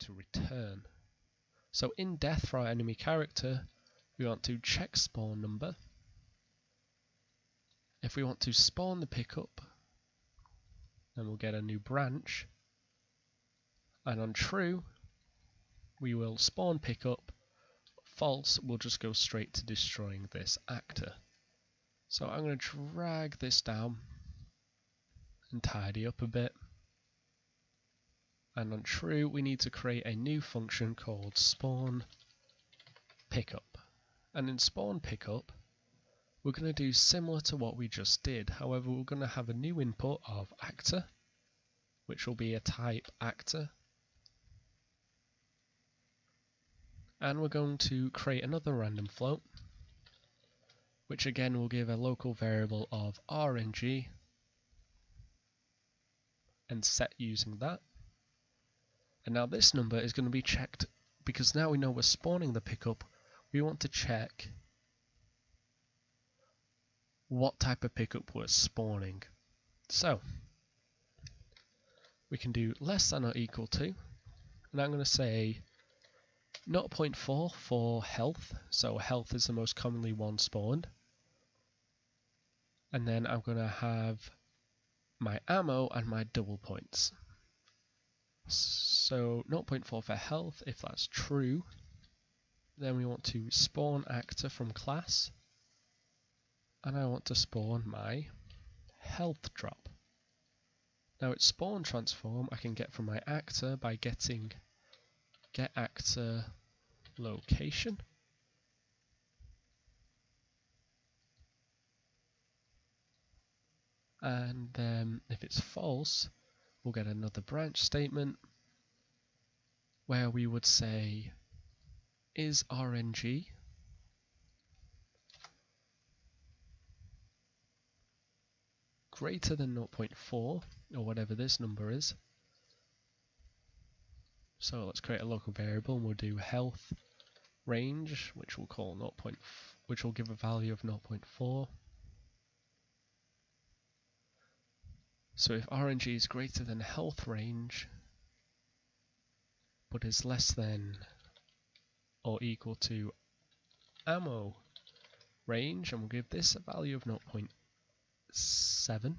to return. So in death for our enemy character, we want to check spawn number. If we want to spawn the pickup, then we'll get a new branch. And on true, we will spawn pickup. False, we'll just go straight to destroying this actor. So I'm going to drag this down and tidy up a bit. And on true, we need to create a new function called spawn pickup. And in spawn pickup, we're going to do similar to what we just did. However, we're going to have a new input of actor, which will be a type actor. And we're going to create another random float, which again will give a local variable of RNG and set using that. And now this number is going to be checked because now we know we're spawning the pickup. We want to check what type of pickup we're spawning. So we can do less than or equal to, and I'm going to say 0.4 for health, so health is the most commonly one spawned. And then I'm going to have my ammo and my double points. So 0.4 for health, if that's true, then we want to spawn actor from class, and I want to spawn my health drop. Now its spawn transform I can get from my actor by getting get actor location. And then if it's false we'll get another branch statement where we would say is RNG greater than 0.4 or whatever this number is so let's create a local variable and we'll do health range which we'll call 0. which will give a value of 0.4 So if RNG is greater than health range, but is less than or equal to ammo range, and we'll give this a value of 0.7.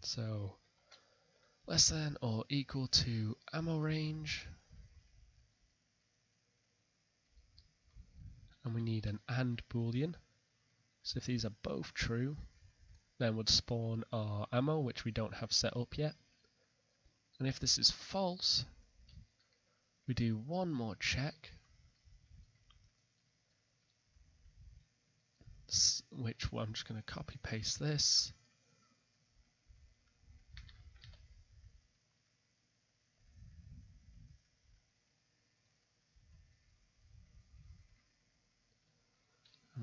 So less than or equal to ammo range. And we need an AND boolean. So if these are both true, then would spawn our ammo, which we don't have set up yet. And if this is false, we do one more check, which I'm just going to copy paste this.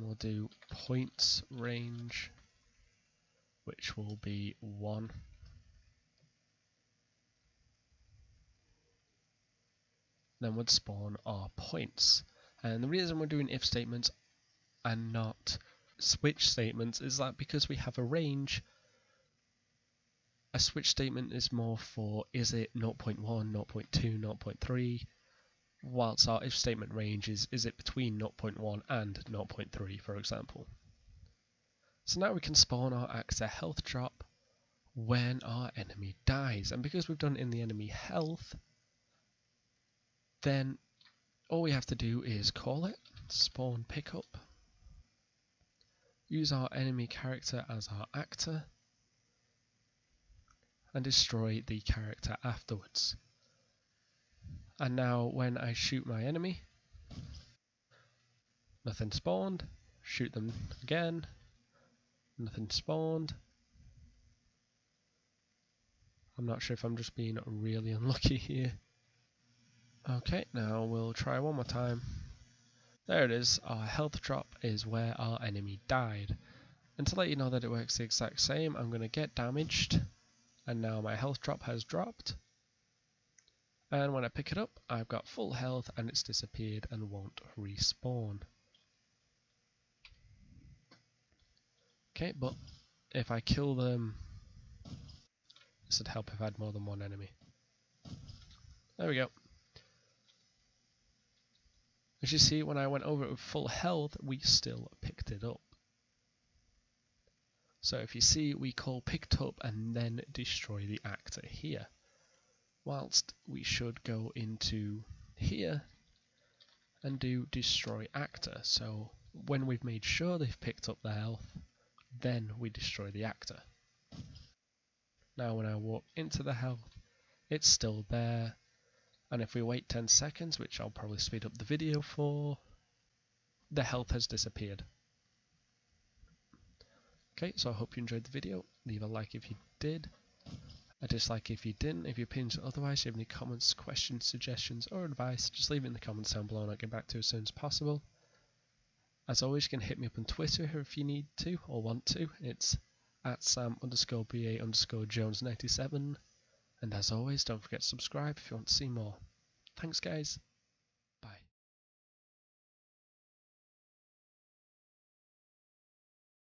We'll do points range which will be 1 then we'd spawn our points. And the reason we're doing if statements and not switch statements is that because we have a range a switch statement is more for is it 0.1, 0.2, 0.3 whilst our if statement range is, is it between 0.1 and 0.3 for example. So now we can spawn our actor health drop when our enemy dies and because we've done in the enemy health then all we have to do is call it spawn pickup use our enemy character as our actor and destroy the character afterwards. And now when I shoot my enemy, nothing spawned, shoot them again, nothing spawned. I'm not sure if I'm just being really unlucky here. Okay, now we'll try one more time. There it is, our health drop is where our enemy died. And to let you know that it works the exact same, I'm going to get damaged, and now my health drop has dropped. And when I pick it up, I've got full health and it's disappeared and won't respawn. Okay, but if I kill them, This would help if I had more than one enemy. There we go. As you see, when I went over it with full health, we still picked it up. So if you see, we call picked up and then destroy the actor here. Whilst we should go into here and do destroy actor. So when we've made sure they've picked up the health, then we destroy the actor. Now when I walk into the health, it's still there. And if we wait 10 seconds, which I'll probably speed up the video for, the health has disappeared. Okay, so I hope you enjoyed the video. Leave a like if you did, a dislike if you didn't. If your opinions otherwise, you have any comments, questions, suggestions, or advice, just leave it in the comments down below and I'll get back to you as soon as possible. As always, you can hit me up on Twitter if you need to or want to. It's at Sam underscore BA underscore Jones 97. And as always, don't forget to subscribe if you want to see more. Thanks, guys.